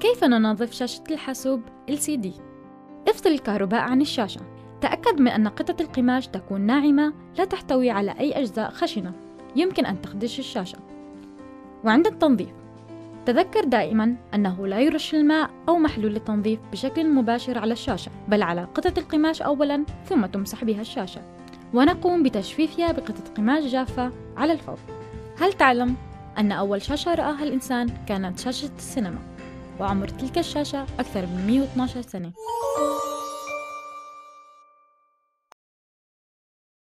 كيف ننظف شاشة الحاسوب LCD؟ افصل الكهرباء عن الشاشة. تأكد من أن قطعة القماش تكون ناعمة لا تحتوي على أي أجزاء خشنة. يمكن أن تخدش الشاشة. وعند التنظيف تذكر دائما أنه لا يرش الماء أو محلول التنظيف بشكل مباشر على الشاشة بل على قطعة القماش أولا ثم تمسح بها الشاشة. ونقوم بتجفيفها بقطعة قماش جافة على الفور. هل تعلم أن أول شاشة رآها الإنسان كانت شاشة السينما؟ وعمر تلك الشاشة أكثر من 112 سنة.